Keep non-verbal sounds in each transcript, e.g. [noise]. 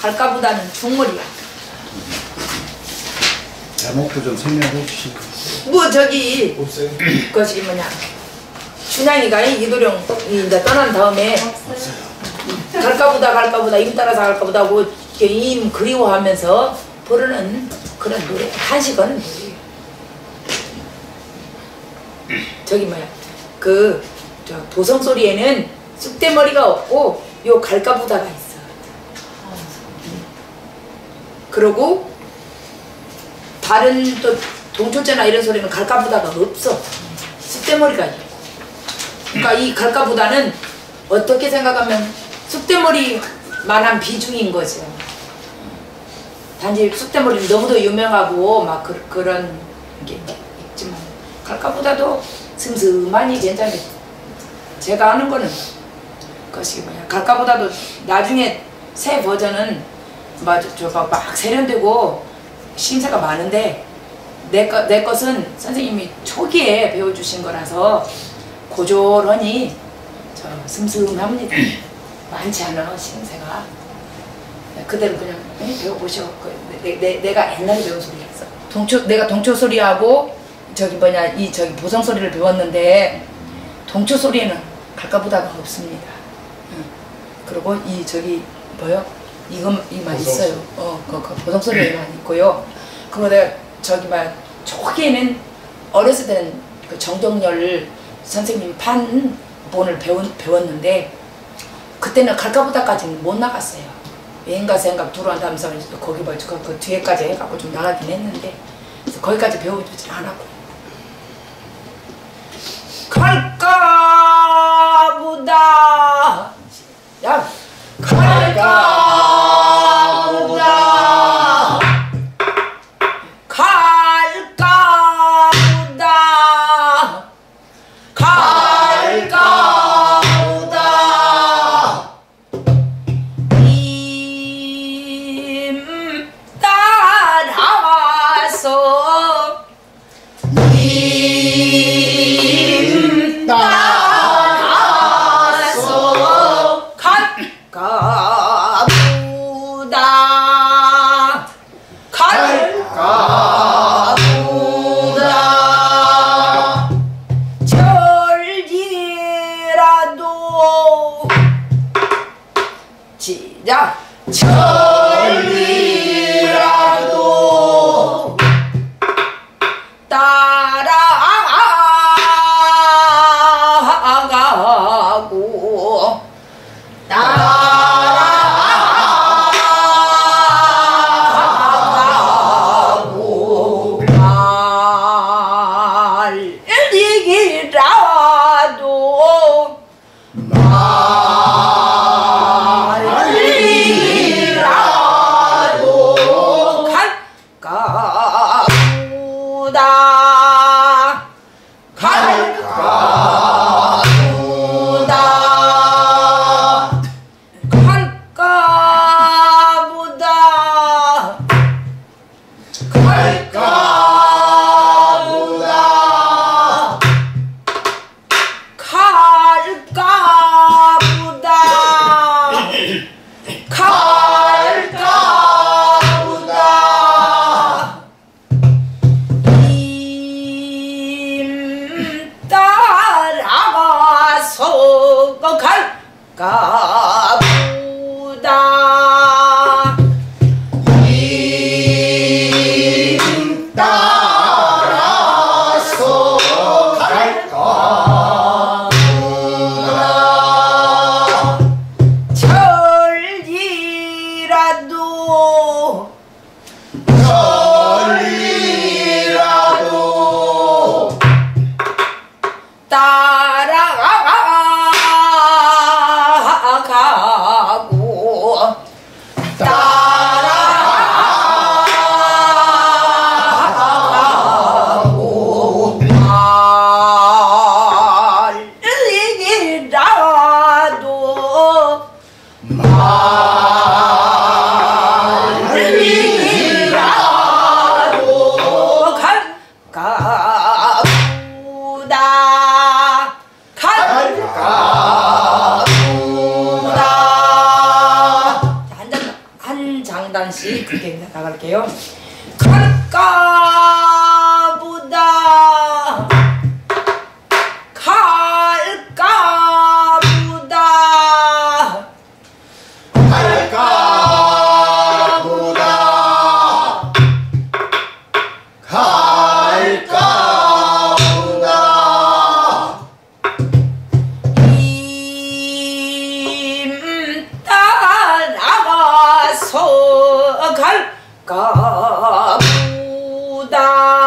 갈까보다는 중머리야. 제목도 좀 설명해 주시고. 뭐 저기 없어요? 그것이 뭐냐 춘향이가 이도령 이제 떠난 다음에 갈까보다 갈까보다 임 따라서 갈까보다 하고 이렇게 임 그리워하면서 부르는 그런 노래 한식은 저기 뭐야 그저 도성 소리에는 쑥대머리가 없고 요 갈까보다가 있어 그리고 다른 또 동초제나 이런 소리는 갈까보다가 없어. 쑥대머리가 있고 그러니까 이 갈까보다는 어떻게 생각하면 쑥대머리만한 비중인 거죠 단지 쑥대머리는 너무도 유명하고 막 그, 그런 게 있지만 갈까보다도 슴슴하니 괜찮게 제가 아는 거는 그것이 뭐야. 갈까보다도 나중에 새 버전은 막 저가 막 세련되고 심사가 많은데 내, 것, 내 것은 선생님이 초기에 배워주신 거라서 고졸하니 저 슴슴합니다. [clears throat] 많지 않아 심세가 그대로 그냥 에, 배워보셔. 그, 내, 내, 내가 옛날에 배운 소리였어. 동초 내가 동초 소리하고 저기 뭐냐 이 저기 보성 소리를 배웠는데 동초 소리에는 갈까보다가 없습니다. 응. 그리고 이 저기 뭐요? 이거 이만 보성 있어요. 어, 그, 그 보성 소리에만 있고요. 그거 내가 저기 막 초기에는 어렸을 때는 그 정정열 선생님 판 본을 배운, 배웠는데 그때는 갈까보다까지는 못 나갔어요. 여행가 생각 들어간다면서 거기 뭐 그, 그 뒤에까지 해갖고 좀 나가긴 했는데 거기까지 배워주지 않았고 갈 따라가서 갈까보다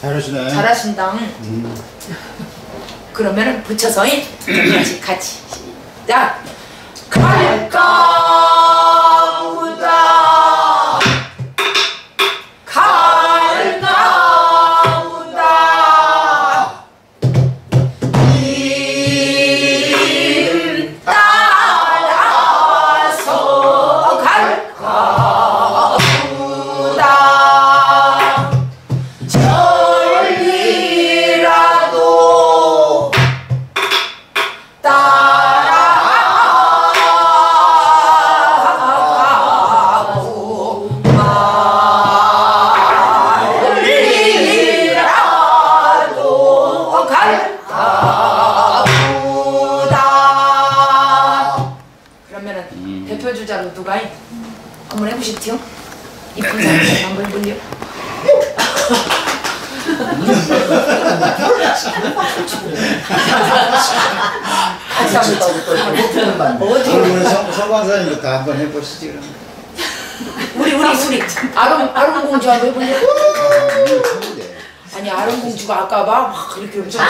잘하시네. 잘하신다. 음. 그러면은 붙여서 음. 같이 같이 시작. 갈까? 해보시죠 이쁜 사람 한번 해볼래요? 감사합니다. 어떻게 오늘 성, 성광사님부터 한번 해보시지 그럼. 우리 우리 우리 아름 아름 공주 한번 해볼래요? 아. 아니 아름 공주가 아까 막, 막 이렇게 엄청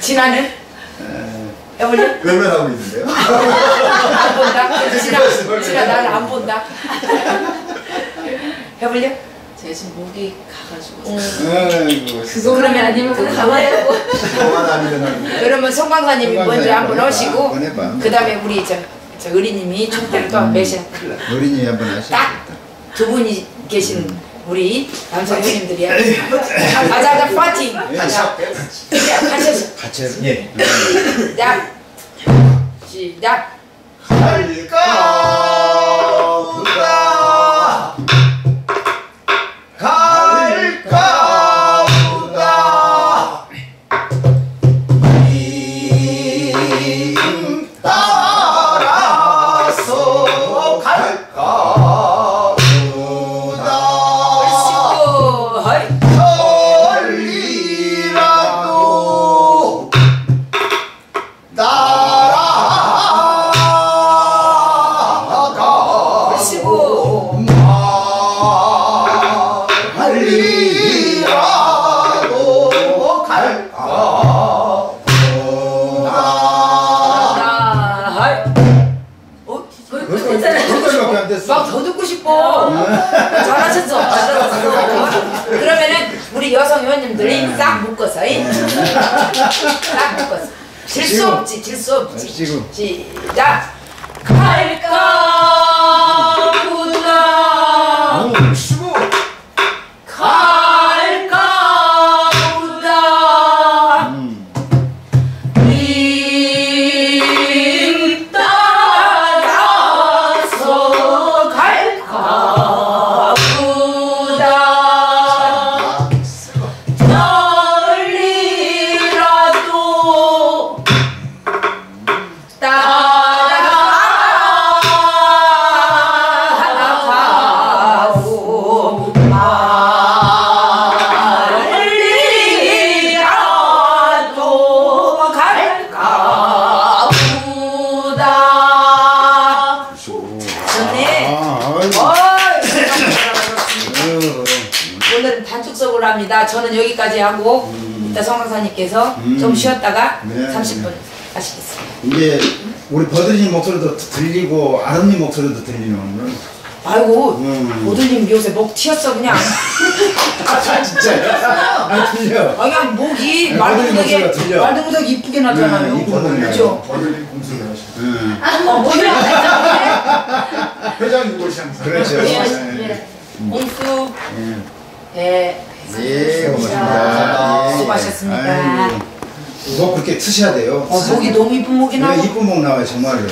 진 [laughs] 해볼래? 외면하고 있는데요? 안 본다. [laughs] 진아 진아 나를 안 본다. [laughs] 해볼래? 제가 지금 목이 가가지고 아이고. 그러면 아니면 그 가봐요. 아니면 하는데. 그러면 송강사님이 송강사님 먼저 한번 한번 해봐. 그 다음에 우리 저, 저 의리님이 총대를 또 매셔. 노린이 한번 하시겠다. 딱 두 분이 계신 우리 남성 형님들이야. 가자자 파이팅. 예. 자, 하셔서 같이 해서. 예. 시작. 시작. 갈까 의원님들이 싹 묶어서, 이. 싹 묶어서. 질 수. 없지, 질 수 없지. 시작. 갈까 합니다. 저는 여기까지 하고 이따 성강사님께서 음. 좀 쉬었다가 네. 30분 하시겠습니다. 이제 우리 버드님 목소리도 들리고 아름님 목소리도 들리는 오늘. 아이고 음. 모들님 요새 목 튀었어 그냥. [laughs] 진짜. 아 들려. 아 그냥 목이 네, 들려. 말동무게 이쁘게 나잖아요. 네, 목이 그죠? 버들린 공수를 하시죠 응. 어 모들. 회장 누구시 항상 그렇죠. 예, 예. 예. 공수 예. 네. 예, 고맙습니다. 예. 수고하셨습니다. 아이고. 목 그렇게 트셔야 돼요. 어 목이 너무 이쁜 목이 네, 나고. 이쁜 목 나와요 정말로.